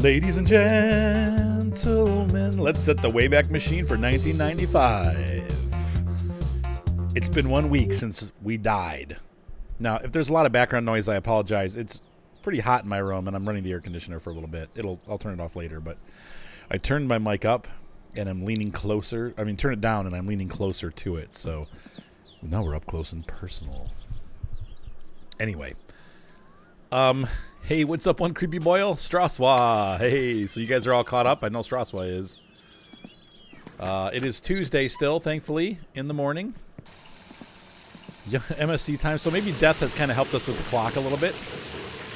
Ladies and gentlemen, let's set the Wayback Machine for 1995. It's been one week since we died. Now, if there's a lot of background noise, I apologize. It's pretty hot in my room, and I'm running the air conditioner for a little bit. It'll I'll turn it off later, but I turned my mic up, and I'm leaning closer. I mean, turn it down, and I'm leaning closer to it. So now we're up close and personal. Anyway, um, hey, what's up, one creepy boyle? Straswa. Hey, so you guys are all caught up. I know Straswa is. Uh, it is Tuesday still, thankfully, in the morning. Yeah, MSC time. So maybe death has kind of helped us with the clock a little bit.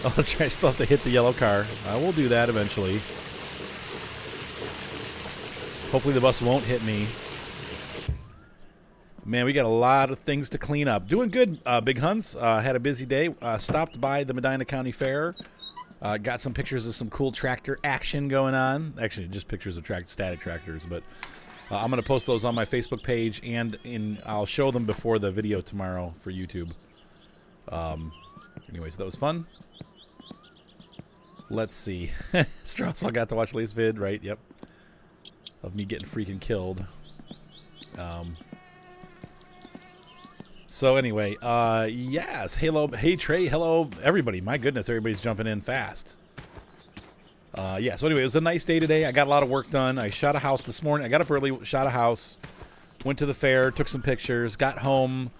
Oh, that's right. I still have to hit the yellow car. I will do that eventually. Hopefully the bus won't hit me. Man, we got a lot of things to clean up. Doing good, uh, Big Huns. Uh, had a busy day. Uh, stopped by the Medina County Fair. Uh, got some pictures of some cool tractor action going on. Actually, just pictures of static tractors, but uh, I'm going to post those on my Facebook page, and in I'll show them before the video tomorrow for YouTube. Um, anyways, that was fun. Let's see. Strauss, I got to watch Lace vid, right? Yep. Of me getting freaking killed. Um, so anyway, uh, yes, hello, hey Trey, hello everybody. My goodness, everybody's jumping in fast. Uh, yeah. So anyway, it was a nice day today. I got a lot of work done. I shot a house this morning. I got up early, shot a house, went to the fair, took some pictures, got home,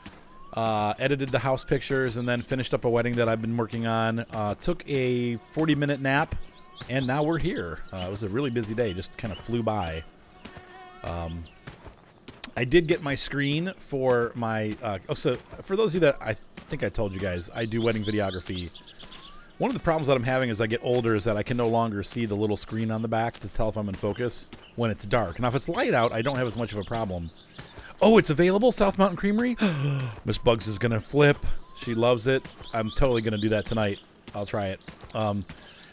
uh, edited the house pictures, and then finished up a wedding that I've been working on. Uh, took a 40 minute nap, and now we're here. Uh, it was a really busy day. Just kind of flew by. Um, I did get my screen for my. Uh, oh, so for those of you that I think I told you guys, I do wedding videography. One of the problems that I'm having as I get older is that I can no longer see the little screen on the back to tell if I'm in focus when it's dark. Now, if it's light out, I don't have as much of a problem. Oh, it's available, South Mountain Creamery. Miss Bugs is gonna flip. She loves it. I'm totally gonna do that tonight. I'll try it. Um,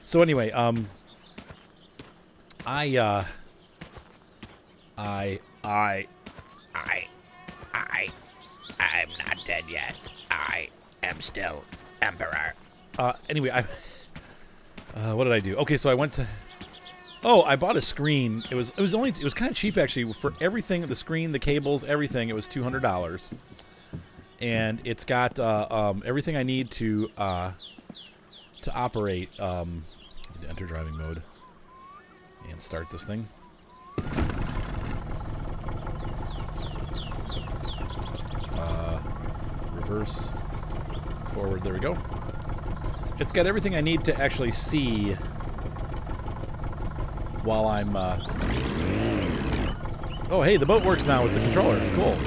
so anyway, um, I, uh, I, I I, I, I'm not dead yet. I am still Emperor. Uh, anyway, I. Uh, what did I do? Okay, so I went to. Oh, I bought a screen. It was it was only it was kind of cheap actually for everything the screen, the cables, everything. It was two hundred dollars, and it's got uh, um, everything I need to uh, to operate. Um, enter driving mode and start this thing. Reverse, forward. There we go. It's got everything I need to actually see while I'm... Uh... Oh, hey, the boat works now with the controller. Cool.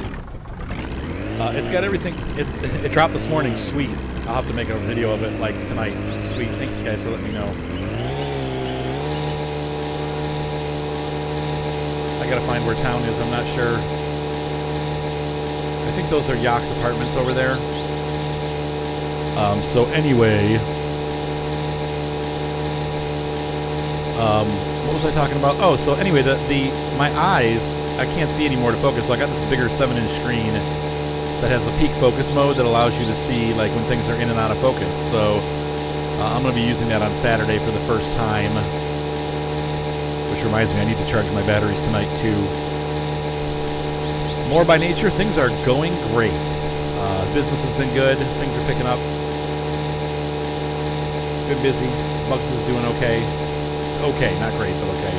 Uh, it's got everything. It's, it dropped this morning. Sweet. I'll have to make a video of it, like, tonight. Sweet. Thanks, guys, for letting me know. I gotta find where town is. I'm not sure. I think those are Yacht's apartments over there. Um, so anyway, um, what was I talking about? Oh, so anyway, the the my eyes I can't see anymore to focus. So I got this bigger seven-inch screen that has a peak focus mode that allows you to see like when things are in and out of focus. So uh, I'm going to be using that on Saturday for the first time. Which reminds me, I need to charge my batteries tonight too. More by nature, things are going great. Uh, business has been good. Things are picking up. Been busy. Bugs is doing okay. Okay, not great, but okay.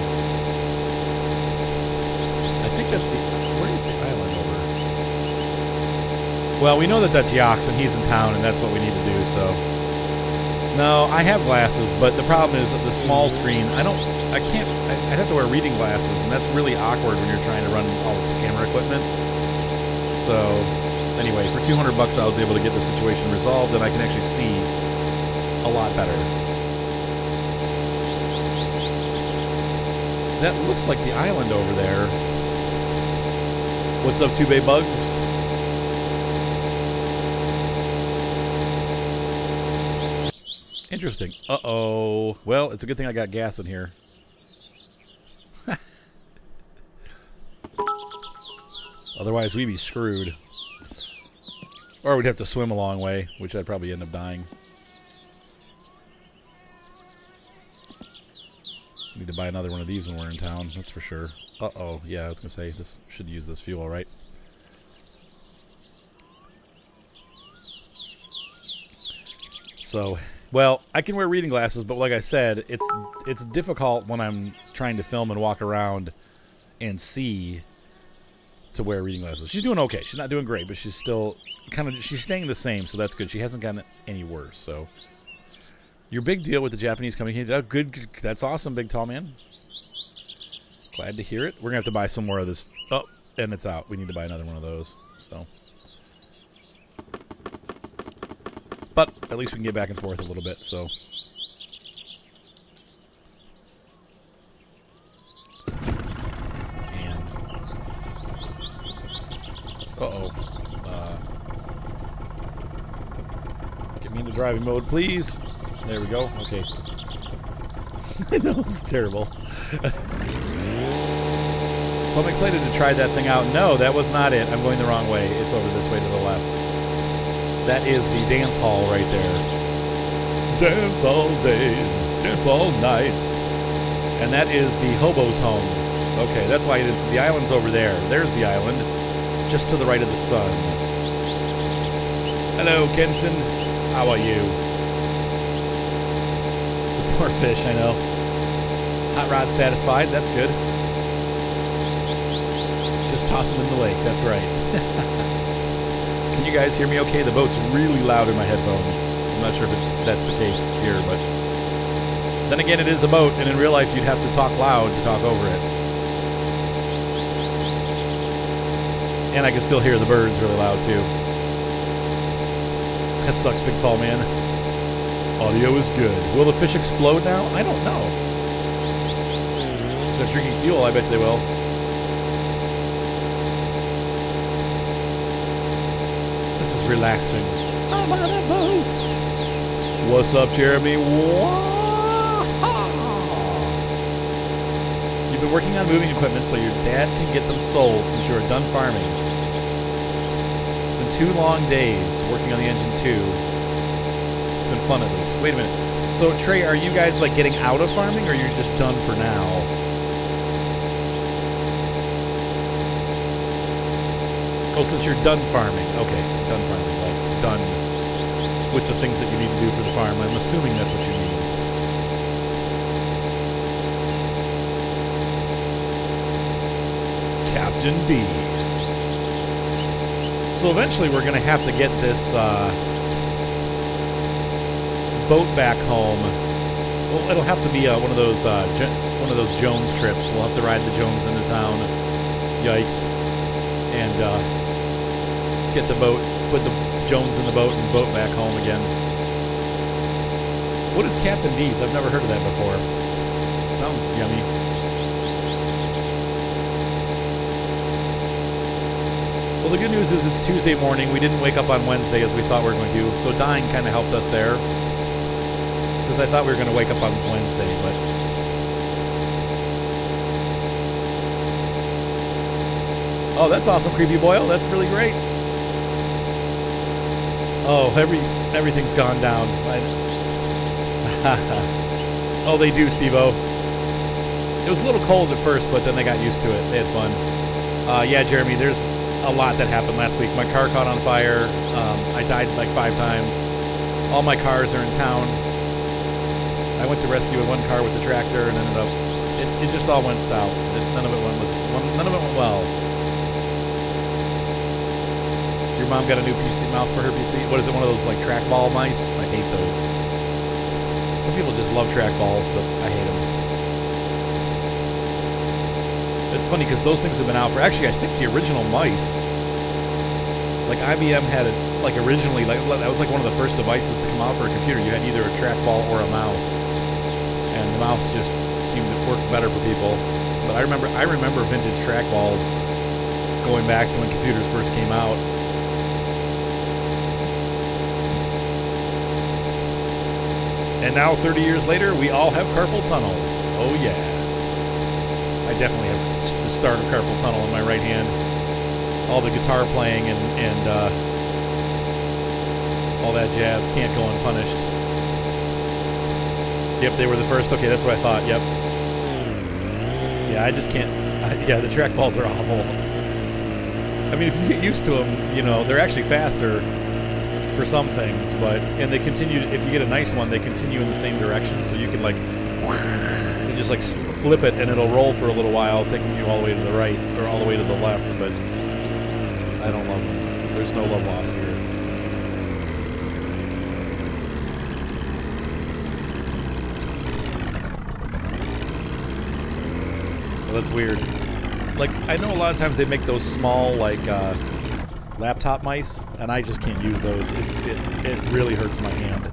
I think that's the. Where is the island over? Well, we know that that's Yachts, and he's in town, and that's what we need to do. So. No, I have glasses, but the problem is the small screen. I don't. I can't. I'd have to wear reading glasses, and that's really awkward when you're trying to run all this camera equipment. So, anyway, for 200 bucks, I was able to get the situation resolved, and I can actually see a lot better. That looks like the island over there. What's up, Two Bay Bugs? Interesting. Uh-oh. Well, it's a good thing I got gas in here. Otherwise, we'd be screwed. Or we'd have to swim a long way, which I'd probably end up dying. Need to buy another one of these when we're in town. That's for sure. Uh oh. Yeah, I was gonna say this should use this fuel, right? So, well, I can wear reading glasses, but like I said, it's it's difficult when I'm trying to film and walk around and see to wear reading glasses. She's doing okay. She's not doing great, but she's still kind of she's staying the same, so that's good. She hasn't gotten any worse. So, your big deal with the Japanese coming here, good, good. That's awesome, big tall man. Glad to hear it. We're gonna have to buy some more of this. Oh, and it's out. We need to buy another one of those. So. But at least we can get back and forth a little bit, so. And. Uh-oh. Uh, get me into driving mode, please. There we go. Okay. Know, it's terrible. so I'm excited to try that thing out. No, that was not it. I'm going the wrong way. It's over this way to the left. That is the dance hall right there. Dance all day, dance all night. And that is the hobo's home. Okay, that's why it is. The island's over there. There's the island, just to the right of the sun. Hello, Kenson. How are you? The poor fish, I know. Hot rod satisfied. That's good. Just toss him in the lake. That's right. You guys hear me okay? The boat's really loud in my headphones. I'm not sure if it's that's the case here, but then again, it is a boat, and in real life, you'd have to talk loud to talk over it. And I can still hear the birds really loud too. That sucks, big tall man. Audio is good. Will the fish explode now? I don't know. If they're drinking fuel, I bet they will. This is relaxing. I'm on a boat. What's up, Jeremy? You've been working on moving equipment so your dad can get them sold since you are done farming. It's been two long days working on the engine too. It's been fun at least. Wait a minute. So Trey, are you guys like getting out of farming or you're just done for now? Oh, since you're done farming. Okay, done farming. Like, done with the things that you need to do for the farm. I'm assuming that's what you mean. Captain D. So eventually we're going to have to get this uh, boat back home. Well, it'll have to be uh, one of those uh, one of those Jonez trips. We'll have to ride the Jonez into town. Yikes! And uh, get the boat, put the Jonez in the boat, and boat back home again. What is Captain D's? I've never heard of that before. Sounds yummy. Well, the good news is it's Tuesday morning. We didn't wake up on Wednesday as we thought we were going to. So dying kind of helped us there. Because I thought we were going to wake up on Wednesday, but Oh, that's awesome, Creepy Boyle. That's really great. Oh, every everything's gone down. oh, they do, Steve-O. It was a little cold at first, but then they got used to it. They had fun. Uh, yeah, Jeremy, there's a lot that happened last week. My car caught on fire. Um, I died like five times. All my cars are in town. I went to rescue one car with the tractor and ended up. It, it just all went south. It, none of it went was none of it went well. Your mom got a new PC mouse for her PC. What is it? One of those like trackball mice? I hate those. Some people just love trackballs, but I hate them. It's funny because those things have been out for actually I think the original mice. Like IBM had it like originally like that was like one of the first devices to come out for a computer. You had either a trackball or a mouse, and the mouse just seemed to work better for people. But I remember I remember vintage trackballs going back to when computers first came out. And now, 30 years later, we all have carpal tunnel. Oh, yeah. I definitely have the start of carpal tunnel in my right hand. All the guitar playing and, and uh, all that jazz can't go unpunished. Yep, they were the first. Okay, that's what I thought. Yep. Yeah, I just can't. I, yeah, the trackballs are awful. I mean, if you get used to them, you know they're actually faster for some things, but and they continue. If you get a nice one, they continue in the same direction, so you can like and just like flip it, and it'll roll for a little while, taking you all the way to the right or all the way to the left. But I don't love them. There's no love lost here. Well, that's weird. Like I know a lot of times they make those small like uh, laptop mice, and I just can't use those. It's it it really hurts my hand.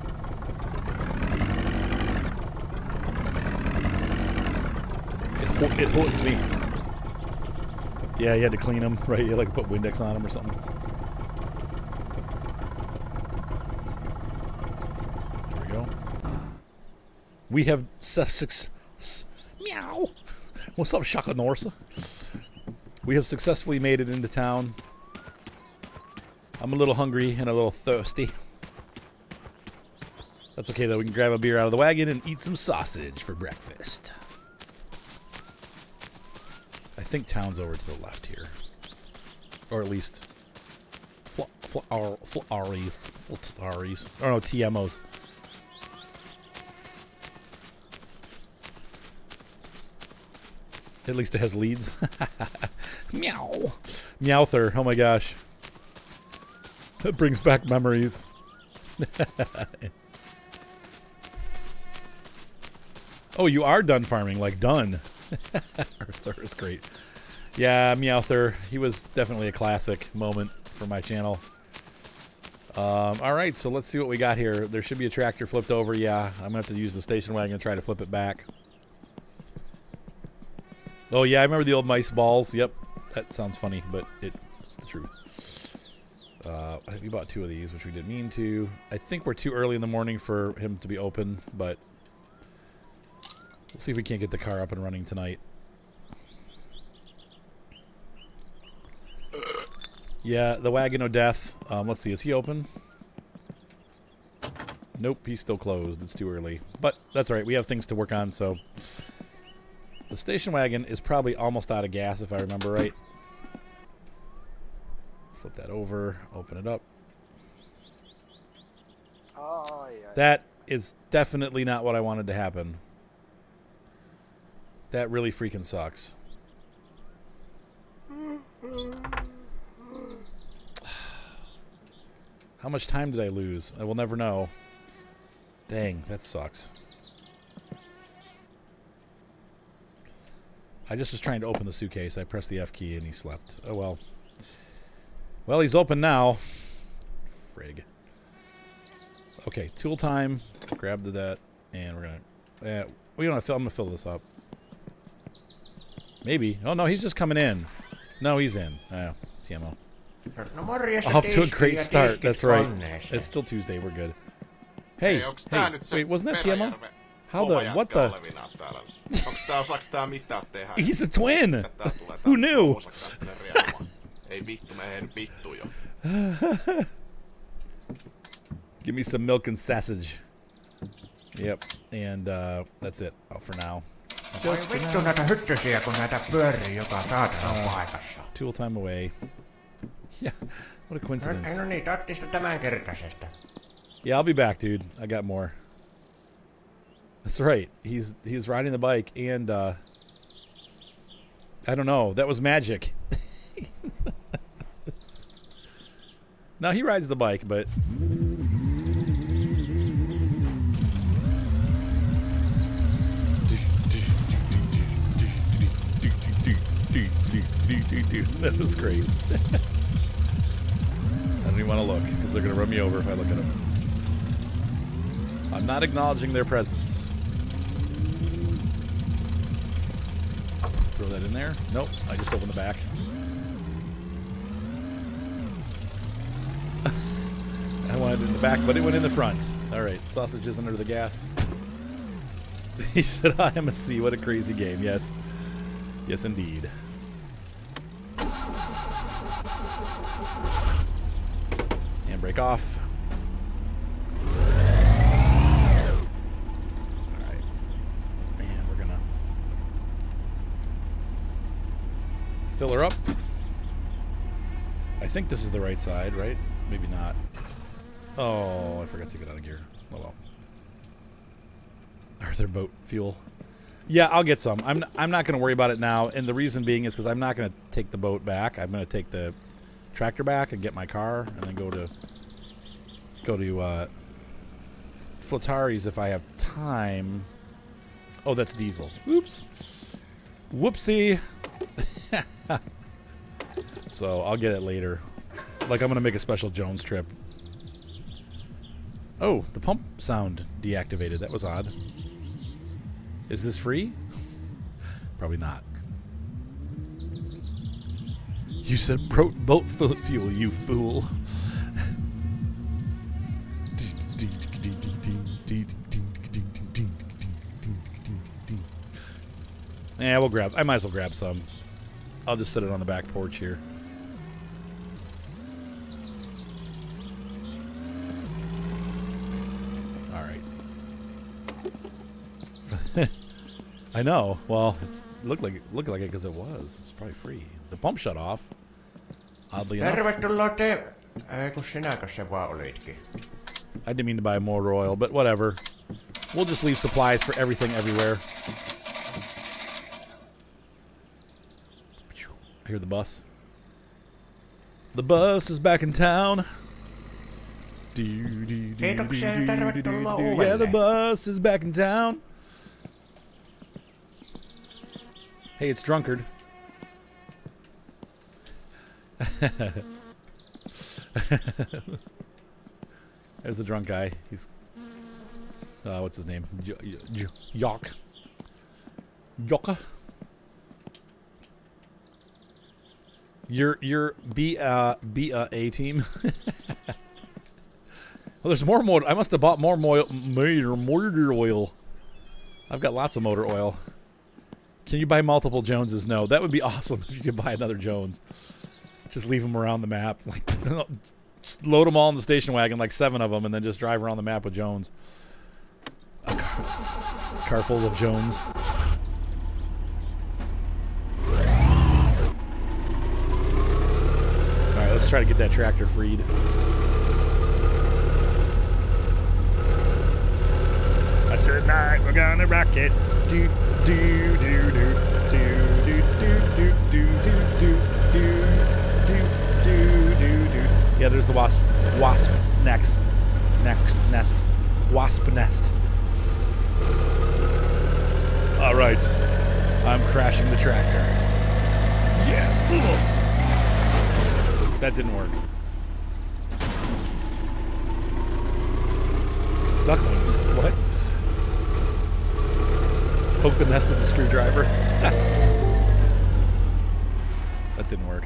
It it hurts me. Yeah, you had to clean them, right? You had like put Windex on them or something. There we go. We have success. Meow. What's up, Shaka Norsa? We have successfully made it into town. I'm a little hungry and a little thirsty. That's okay though. We can grab a beer out of the wagon and eat some sausage for breakfast. I think town's over to the left here, or at least fl- fl- ar- Flaris, Flaris. Oh no, Teimo's. At least it has leads. Meow. Meowther. Oh my gosh. That brings back memories. oh, you are done farming, like done. Arthur is great. Yeah, Meowther. He was definitely a classic moment for my channel. Um, all right, so let's see what we got here. There should be a tractor flipped over. Yeah, I'm gonna have to use the station wagon to try to flip it back. Oh yeah, I remember the old mice balls. Yep, that sounds funny, but it's the truth. Uh, I think we bought two of these, which we didn't mean to. I think we're too early in the morning for him to be open, but we'll see if we can't get the car up and running tonight. Yeah, the wagon of death. Um, let's see, is he open? Nope, he's still closed. It's too early. But that's all right. We have things to work on, so the station wagon is probably almost out of gas, if I remember right. Flip that over, open it up. Oh, yeah. That is definitely not what I wanted to happen. That really freaking sucks. How much time did I lose? I will never know. Dang, that sucks. I just was trying to open the suitcase. I pressed the F key and he slept. Oh well. Well, he's open now. Frig. Okay, tool time. Grab to that, and we're gonna. Uh, we don't have to fill. I'm gonna fill this up. Maybe. Oh no, he's just coming in. No, he's in. Uh, Teimo. No morjesta Off to a great start. That's right. It's still Tuesday. We're good. Hey, hey, wait, wasn't that Teimo? How the? What the? olevinaan täällä? Onks tää, osaaks tää mitään tehdä? He's a twin. Who knew? Osaaks tää? Ei vittu, me ei vittu jo. Give me some milk and sausage. Yep, and uh, that's it oh, for now. Voi vittu näitä hyttysiä, kun näitä pyörii joka saatana Uh. paikassa. Tool time away. Yeah, what a coincidence. No niin, ottista tämänkertaisesta. Yeah, I'll be back, dude. I got more. That's right. He's he's riding the bike, and uh, I don't know. That was magic. now he rides the bike, but that was great. I don't even want to look because they're going to run me over if I look at them. I'm not acknowledging their presence. Throw that in there. Nope, I just opened the back. I wanted it in the back, but it went in the front. All right, sausages under the gas. He said, I am a C. What a crazy game. Yes. Yes, indeed. Off. And we're gonna Fill her up. I think this is the right side, right? Maybe not. Oh, I forgot to get out of gear. Oh well. Arthur boat fuel. Yeah, I'll get some. I'm I'm not going to worry about it now, and the reason being is because I'm not going to take the boat back. I'm going to take the tractor back and get my car, and then go to go to uh, Fleetari's if I have time. Oh, that's diesel. Oops. Whoopsie. so I'll get it later. Like I'm gonna make a special Jonez trip. Oh, the pump sound deactivated. That was odd. Is this free? Probably not. You said boat boat fu- fuel, you fool. Yeah, we'll grab. I might as well grab some. I'll just set it on the back porch here. All right. I know. Well, it's looked like it looked like it because it was. It's probably free. The pump shut off. Oddly enough, Tervetuloa te... Ei, kun sinäkö se vaan olitkin? I didn't mean to buy motor oil, but whatever. We'll just leave supplies for everything everywhere. I hear the bus. The bus is back in town. Yeah, the bus is back in town. Hey, it's Drunkard. There's the drunk guy. He's uh, what's his name? J- J- Yok. Yoka. Your your B uh B uh A team. well, there's more motor. I must have bought more motor motor oil. I've got lots of motor oil. Can you buy multiple Joneses? No. That would be awesome if you could buy another Jonez. Just leave them around the map. Like load them all in the station wagon, like seven of them, and then just drive around the map with Jonez. A car, car full of Jonez. All right, let's try to get that tractor freed. Tonight we're gonna rock it. Do do do do do do do do do do do do do do do. Yeah, there's the wasp. Wasp next, next nest, wasp nest. All right, I'm crashing the tractor. Yeah. That didn't work. Ducklings. What? Poke the nest with the screwdriver. that didn't work.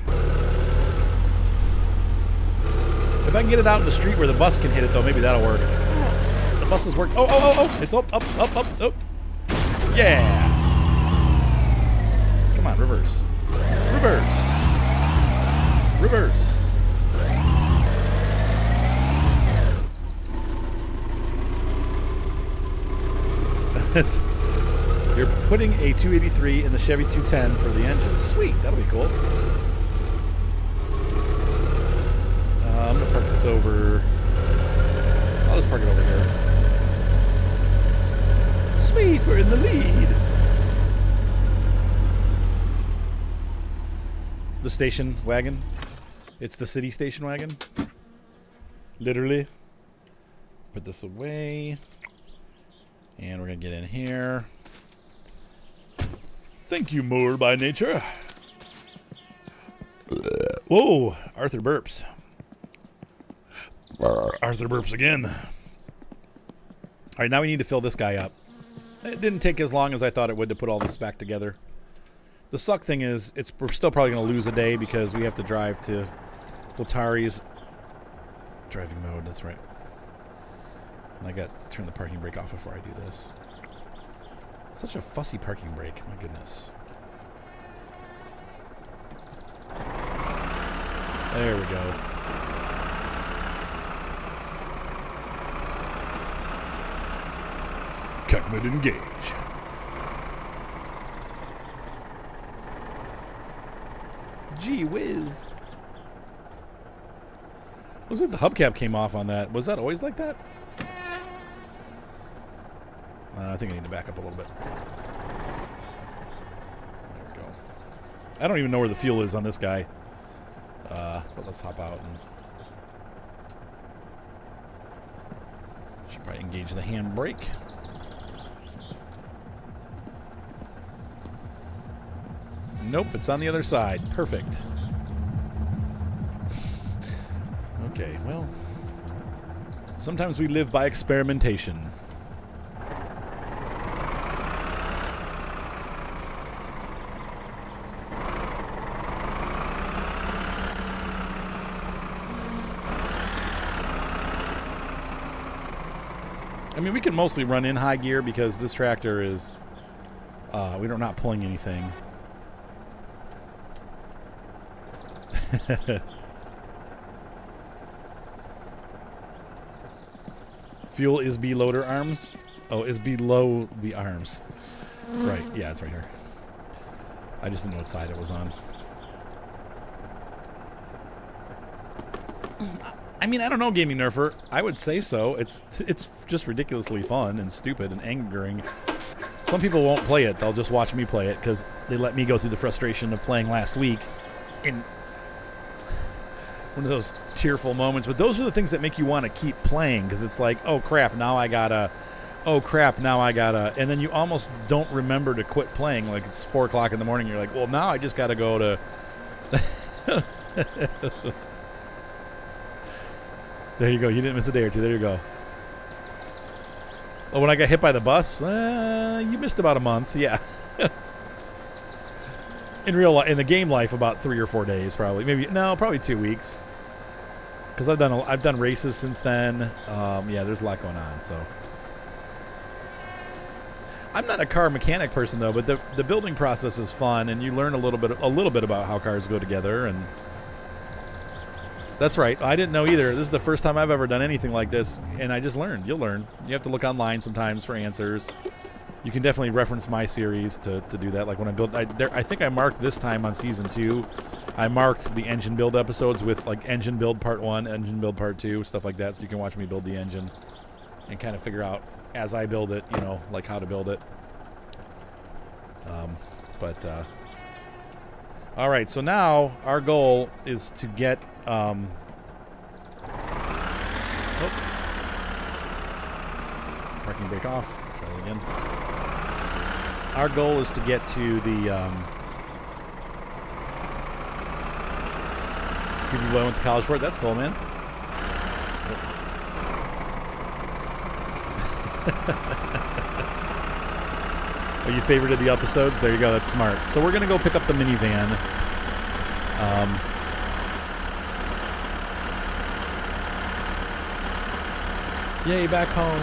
If I can get it out in the street where the bus can hit it, though, maybe that'll work. The bus buses work. Oh, oh, oh, oh! It's up, up, up, up, up. Yeah! Come on, reverse. Reverse. Reverse. That's- You're putting a 283 in the Chevy 210 for the engine. Sweet, that'll be cool. Uh, I'm gonna park this over. I'll just park it over here. Sweet, we're in the lead. The station wagon. It's the city station wagon. Literally. Put this away. And we're gonna get in here. Thank you, Moore by nature. Whoa, Arthur burps. Arthur burps again. All right, now we need to fill this guy up. It didn't take as long as I thought it would to put all this back together. The suck thing is, it's we're still probably going to lose a day because we have to drive to Fleetari's driving mode. That's right. And I got to turn the parking brake off before I do this. Such a fussy parking brake. My goodness. There we go. Cuckman engage. Gee whiz. Looks like the hubcap came off on that. Was that always like that? Uh, I think I need to back up a little bit. There we go. I don't even know where the fuel is on this guy. Uh, but let's hop out and should probably engage the handbrake. Nope, it's on the other side. Perfect. okay, well. Sometimes we live by experimentation. I mean, we can mostly run in high gear because this tractor is. Uh, we're not pulling anything. Fuel is below the arms. Oh, is below the arms. Right. Yeah, it's right here. I just didn't know what side it was on. I mean, I don't know, Gaming Nerfer. I would say so. It's it's just ridiculously fun and stupid and angering. Some people won't play it; they'll just watch me play it because they let me go through the frustration of playing last week in one of those tearful moments. But those are the things that make you want to keep playing because it's like, oh crap, now I gotta, oh crap, now I gotta, and then you almost don't remember to quit playing. Like it's four o'clock in the morning, you're like, well, now I just gotta go to. There you go. You didn't miss a day or two. There you go. Oh, when I got hit by the bus, uh, you missed about a month. Yeah. in real life, in the game life, about three or four days, probably. Maybe no, probably two weeks. Because I've done a, I've done races since then. Um, yeah, there's a lot going on. So I'm not a car mechanic person though, but the the building process is fun, and you learn a little bit a little bit about how cars go together and. That's right. I didn't know either. This is the first time I've ever done anything like this, and I just learned. You'll learn. You have to look online sometimes for answers. You can definitely reference my series to, to do that. Like when I built, I, there, I think I marked this time on season two. I marked the engine build episodes with like engine build part one, engine build part two, stuff like that. So you can watch me build the engine and kind of figure out as I build it, you know, like how to build it. Um, but uh, all right, so now our goal is to get. Um, oh. Parking brake off. Try that again. Our goal is to get to the. Um, Creepy boy went to college for it. That's cool, man. Are you favorite of the episodes? There you go. That's smart. So we're gonna go pick up the minivan. Um, yay, back home.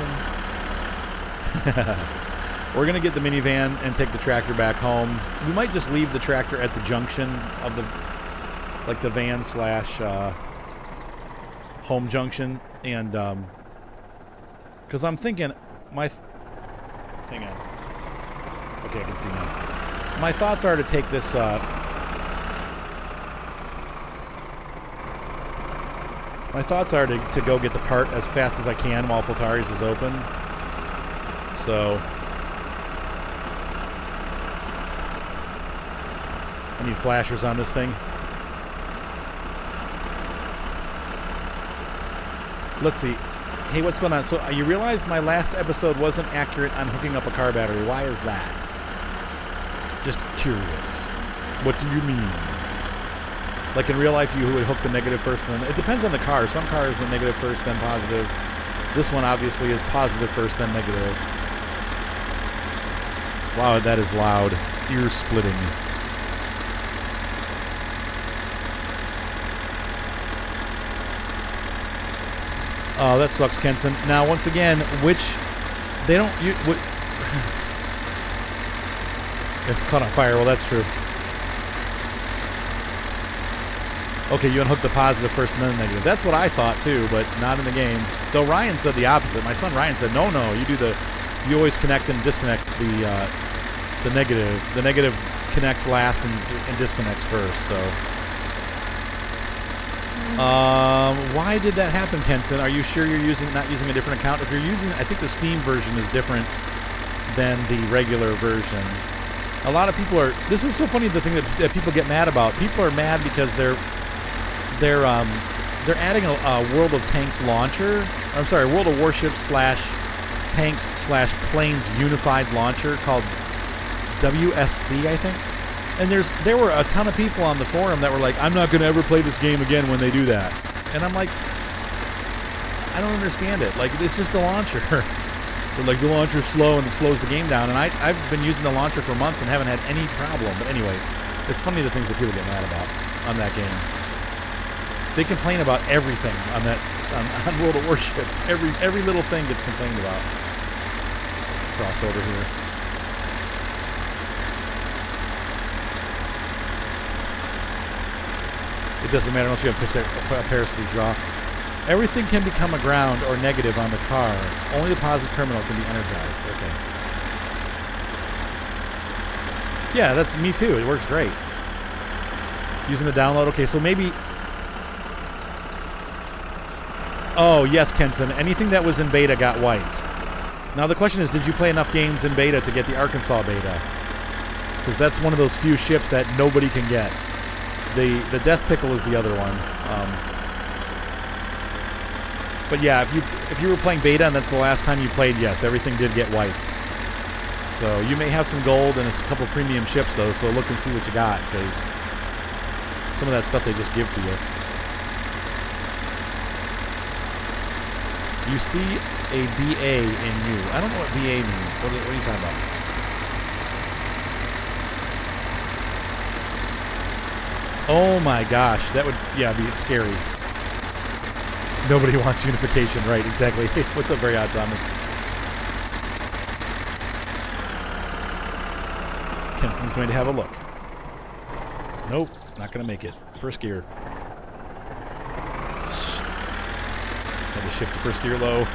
we're gonna get the minivan and take the tractor back home. We might just leave the tractor at the junction of the, like the van slash uh, home junction, and um, because I'm thinking my. Th- hang on. Okay, I can see now. My thoughts are to take this. Uh, my thoughts are to, to go get the part as fast as I can while Fleetari's is open. So. I need flashers on this thing. Let's see. Hey, what's going on? So uh, you realize my last episode wasn't accurate on hooking up a car battery. Why is that? Just curious. What do you mean? Like in real life, you would hook the negative first, then it depends on the car. Some cars are negative first, then positive. This one obviously is positive first, then negative. Wow, that is loud, ear splitting. Oh, that sucks, Kenson. Now, once again, which they don't you what, if caught on fire. Well, that's true. Okay, you unhook the positive first and then the negative. That's what I thought too, but not in the game. Though Ryan said the opposite. My son Ryan said, "No, no, you do the, you always connect and disconnect the, uh, the negative. The negative connects last and, and disconnects first. So Um, why did that happen, Kenson? Are you sure you're using not using a different account? If you're using, I think the Steam version is different than the regular version. A lot of people are. This is so funny. The thing that, that people get mad about. People are mad because they're they're um they're adding a, a World of Tanks launcher. I'm sorry, World of Warships slash Tanks slash Planes unified launcher called WSC, I think. And there's there were a ton of people on the forum that were like, "I'm not going to ever play this game again when they do that." And I'm like, I don't understand it. Like it's just a launcher. They're like the launcher's slow and it slows the game down. And I I've been using the launcher for months and haven't had any problem. But anyway, it's funny the things that people get mad about on that game. They complain about everything on that on, on World of Warships. Every every little thing gets complained about. Crossover here. It doesn't matter unless you have a parasitic draw. Everything can become a ground or negative on the car. Only the positive terminal can be energized. Okay. Yeah, that's me too. It works great. Using the download. Okay, so maybe. Oh yes, Kenson. Anything that was in beta got wiped. Now the question is, did you play enough games in beta to get the Arkansas beta? Because that's one of those few ships that nobody can get. The the Death Pickle is the other one. Um, but yeah, if you if you were playing beta and that's the last time you played, yes, everything did get wiped. So you may have some gold and a couple premium ships though. So look and see what you got because some of that stuff they just give to you. You see a BA in you. I don't know what BA means. What are, what are you talking about? Oh my gosh, that would yeah be scary. Nobody wants unification, right? Exactly. What's up, very odd Thomas? Kenson's going to have a look. Nope, not going to make it. First gear. Had to shift to first gear low.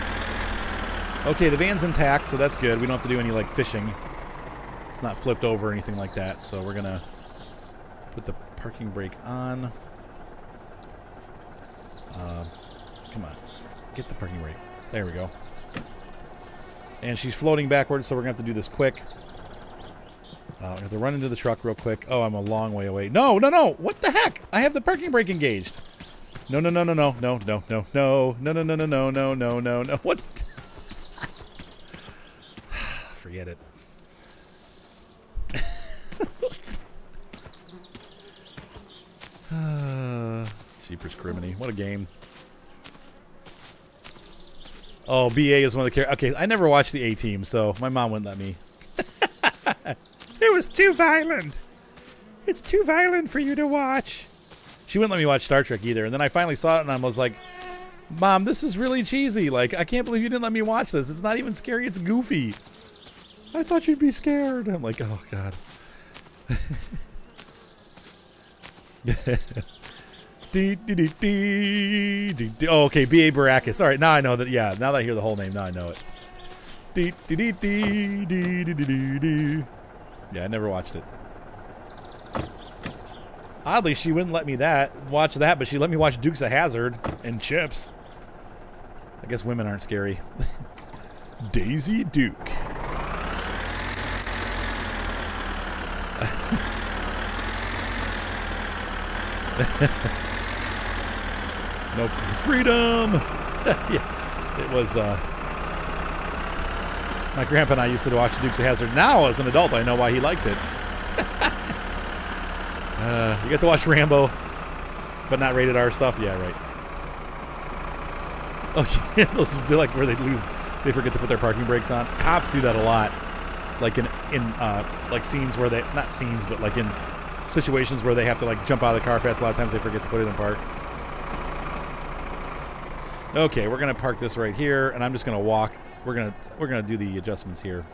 Okay, the van's intact, so that's good. We don't have to do any like fishing. It's not flipped over or anything like that, so we're gonna put the parking brake on. Uh, come on. Get the parking brake. There we go. And she's floating backwards, so we're going to have to do this quick. Uh, we have to run into the truck real quick. Oh, I'm a long way away. No, no, no. What the heck? I have the parking brake engaged. No, no, no, no, no, no, no, no, no, no, no, no, no, no, no, no, no, no. What? Forget it. Uh, Jeepers Criminy. What a game. Oh, BA is one of the characters. Okay, I never watched the A Team, so my mom wouldn't let me. it was too violent. It's too violent for you to watch. She wouldn't let me watch Star Trek either. And then I finally saw it and I was like, Mom, this is really cheesy. Like, I can't believe you didn't let me watch this. It's not even scary, it's goofy. I thought you'd be scared. I'm like, oh, God. dee, dee, dee, oh, okay, B.A. Baracus. All right, now I know that. Yeah, now that I hear the whole name, now I know it. Yeah, I never watched it. Oddly, she wouldn't let me that watch that, but she let me watch Dukes of Hazzard and Chips. I guess women aren't scary. Daisy Duke. nope. Freedom! yeah, it was, uh... My grandpa and I used to watch Dukes of Hazzard. Now, as an adult, I know why he liked it. Uh, you get to watch Rambo, but not rated R stuff? Yeah, right. Oh, yeah, those do like where they lose, they forget to put their parking brakes on. Cops do that a lot. Like in, in uh, like scenes where they, not scenes, but like in situations where they have to like jump out of the car fast. A lot of times they forget to put it in park. Okay, we're gonna park this right here, and I'm just gonna walk. We're gonna we're gonna do the adjustments here.